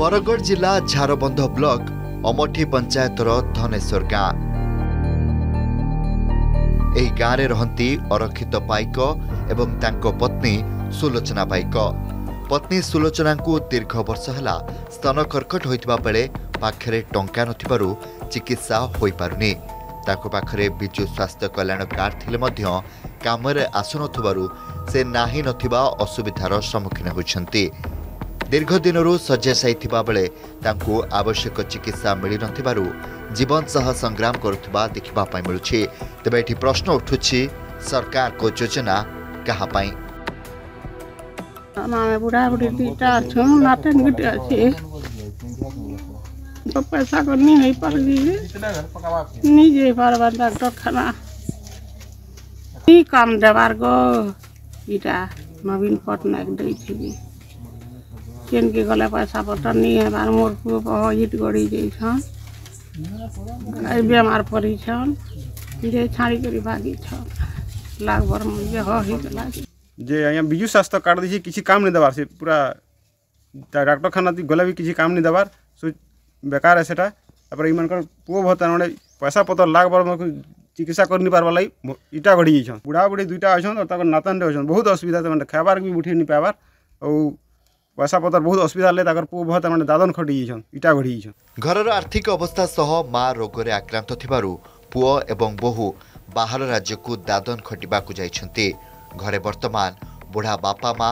बरगड जिल्ला झारबन्ध ब्लक अमठी पञ्चायत र धनश्वर गाँई गाँडले रहित पत्नी सुलोचना पक पत्नी सुलोचनाको दीर्घ वर्ष होला स्तन कर्कट हुने टा नु चिकित्सापुखले विजु स्वास्थ्य कल्याण कर्डले मध्यनथे नाहिँ नसुविधार सम्मुखीन हुन्छ ଦୀର୍ଘ ଦିନରୁ ଶଯ୍ୟାଶାୟୀ ବେଳେ ତାଙ୍କୁ ଆବଶ୍ୟକ ଚିକିତ୍ସା ମିଳିନଥିବାରୁ ଜୀବନ ସହ ସଂଗ୍ରାମ କରୁଥିବା ଦେଖିବା ପାଇଁ ମିଳୁଛି ତେବେ ଏଠି ପ୍ରଶ୍ନ ଉଠୁଛି ସରକାରଙ୍କ ଯୋଜନା କାହା ପାଇଁ ଆମେ ବୁଢ଼ାବୁଢ଼ୀ ଦୁଇଟା ଅଛୁ ନାଟେନ ଗୋଟେ ଅଛି तो पैसा को नहीं है पर नहीं जे पारबा डॉक्टर खाना की काम देवार गो इटा नवीन पटनायक दै छी केन के गले पैसा पत्र नहीं है बार मोर पुओ पहिट गड़ी जे आई बीमार पड़ी छन जे छाड़ी करी भागी लाख भर मन जे लाग जे आ बिजु स्वास्थ्य कार्ड दिसि किछ काम नहीं दबार से पूरा डॉक्टर खाना भी किसी काम नहीं दबार सो बेकार है सेटा तपर इमन कर पुओ भता पैसा पत्र लाख भर मन चिकित्सा करनी पार वाला इटा गढ़ी जाइन बुढ़ा बुढ़ी दुईटा अच्छा और तक नातन बहुत असुविधा तक खाबार भी उठे नहीं पाबार और ପଇସା ପତର ବହୁତ ଅସୁବିଧା ହେଲେ ତାଙ୍କର ପୁଅ ଭୟ ତାମାନେ ଦାଦନ ଖଟି ଯାଇଛନ୍ ଇଟା ଘଡ଼ି ଯାଇଛନ୍ ଘରର ଆର୍ଥିକ ଅବସ୍ଥା ସହ ମା ରୋଗରେ ଆକ୍ରାନ୍ତ ଥିବାରୁ ପୁଅ ଏବଂ ବୋହୂ ବାହାର ରାଜ୍ୟକୁ ଦାଦନ ଖଟିବାକୁ ଯାଇଛନ୍ତି ଘରେ ବର୍ତ୍ତମାନ ବୁଢ଼ା ବାପା ମା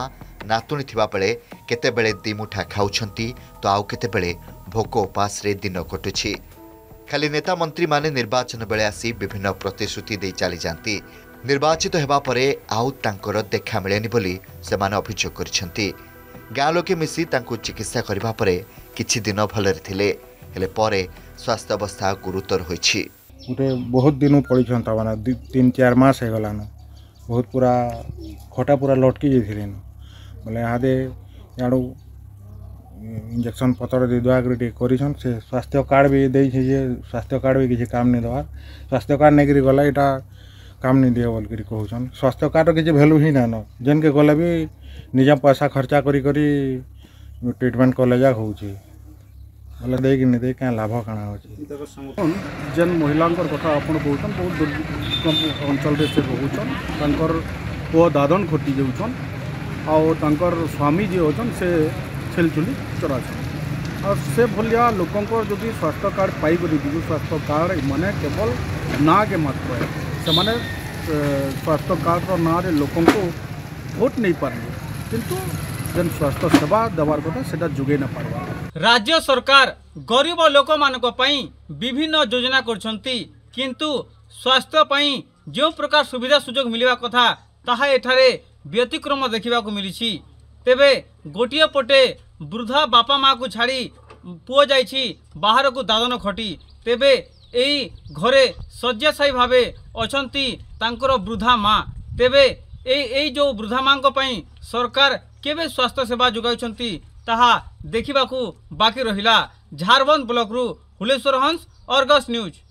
ନାତୁଣୀ ଥିବାବେଳେ କେତେବେଳେ ଦିମୁଠା ଖାଉଛନ୍ତି ତ ଆଉ କେତେବେଳେ ଭୋକ ଉପାସରେ ଦିନ କଟୁଛି ଖାଲି ନେତା ମନ୍ତ୍ରୀମାନେ ନିର୍ବାଚନ ବେଳେ ଆସି ବିଭିନ୍ନ ପ୍ରତିଶ୍ରୁତି ଦେଇ ଚାଲିଯାଆନ୍ତି ନିର୍ବାଚିତ ହେବା ପରେ ଆଉ ତାଙ୍କର ଦେଖା ମିଳେନି ବୋଲି ସେମାନେ ଅଭିଯୋଗ କରିଛନ୍ତି ଗାଁ ଲୋକେ ମିଶି ତାଙ୍କୁ ଚିକିତ୍ସା କରିବା ପରେ କିଛି ଦିନ ଭଲରେ ଥିଲେ ହେଲେ ପରେ ସ୍ୱାସ୍ଥ୍ୟାବସ୍ଥା ଗୁରୁତର ହୋଇଛି ଗୋଟେ ବହୁତ ଦିନ ପଡ଼ିଛନ୍ ତାମାନେ ତିନି ଚାରି ମାସ ହେଇଗଲାନ ବହୁତ ପୁରା ଖଟା ପୁରା ଲଟକି ଯାଇଥିଲେନ ବୋଲେ ଇହାଦେ ଇଆଡ଼ୁ ଇଞ୍ଜେକ୍ସନ୍ ପତ୍ର ଦେଇଦୁଆକରି ଟିକେ କରିଛନ୍ ସେ ସ୍ୱାସ୍ଥ୍ୟ କାର୍ଡ଼ ବି ଦେଇଛେ ଯେ ସ୍ୱାସ୍ଥ୍ୟ କାର୍ଡ଼ ବି କିଛି କାମ ନେଇ ଦେବାର ସ୍ୱାସ୍ଥ୍ୟ କାର୍ଡ଼ ନେଇକିରି ଗଲେ ଏଇଟା କାମ ନେଇ ଦିଏ ବୋଲିକିରି କହୁଛନ୍ ସ୍ୱାସ୍ଥ୍ୟ କାର୍ଡ଼ର କିଛି ଭ୍ୟାଲୁ ହିଁ ନାଇଁନ ଯେନ୍କେ ଗଲେ ବି ନିଜେ ପଇସା ଖର୍ଚ୍ଚା କରି କରି ଟ୍ରିଟମେଣ୍ଟ କଲେ ଯାକ ହେଉଛି ବୋଲେ ଦେଇକି ନି ଦେଇ କାଁ ଲାଭ କାଣା ହେଉଛି ଯେନ୍ ମହିଳାଙ୍କର କଥା ଆପଣ କହୁଛନ୍ ବହୁତ ଦୁର୍ଗମ ଅଞ୍ଚଳରେ ସେ ରହୁଛନ୍ ତାଙ୍କର ପୁଅ ଦାଦନ ଖଟି ଯାଉଛନ୍ ଆଉ ତାଙ୍କର ସ୍ୱାମୀ ଯିଏ ଅଛନ୍ ସେ ଛେଲଛୁଲି ଚରାଛନ୍ ଆଉ ସେ ଭଳିଆ ଲୋକଙ୍କର ଯଦି ସ୍ୱାସ୍ଥ୍ୟ କାର୍ଡ଼ ପାଇକରି ବିଜୁ ସ୍ୱାସ୍ଥ୍ୟ କାର୍ଡ଼ ମାନେ କେବଳ ନାଁକେ ମାତ୍ର ସେମାନେ ସ୍ୱାସ୍ଥ୍ୟ କାର୍ଡ଼ର ନାଁରେ ଲୋକଙ୍କୁ ଭୋଟ୍ ନେଇପାରିବେ কিন্তু যেন ସ୍ୱାସ୍ଥ୍ୟ ସେବା ଦେବାର କଥା ସେଟା ଯୋଗାଇ ନପାରିବା ରାଜ୍ୟ ସରକାର ଗରିବ ଲୋକମାନଙ୍କ ପାଇଁ ବିଭିନ୍ନ ଯୋଜନା କରୁଛନ୍ତି କିନ୍ତୁ ସ୍ୱାସ୍ଥ୍ୟ ପାଇଁ ଯେଉଁ ପ୍ରକାର ସୁବିଧା ସୁଯୋଗ ମିଳିବା କଥା ତାହା ଏଠାରେ ବ୍ୟତିକ୍ରମ ଦେଖିବାକୁ ମିଳିଛି ତେବେ ଗୋଟିଏ ପଟେ ବୃଦ୍ଧା ବାପା ମାଆକୁ ଛାଡ଼ି ପୁଅ ଯାଇଛି ବାହାରକୁ ଦାଦନ ଖଟି ତେବେ ଏହି ଘରେ ଶଯ୍ୟାଶାୟୀ ଭାବେ ଅଛନ୍ତି ତାଙ୍କର ବୃଦ୍ଧା ମା' ତେବେ ଏଇ ଏଇ ଯେଉଁ ବୃଦ୍ଧା ମାଆଙ୍କ ପାଇଁ सरकार केवे स्वास्थ्य सेवा जगह ताहा देखा बाकी रहा झारबंद ब्लक्रु हुलेश्वर हंस अर्गस न्यूज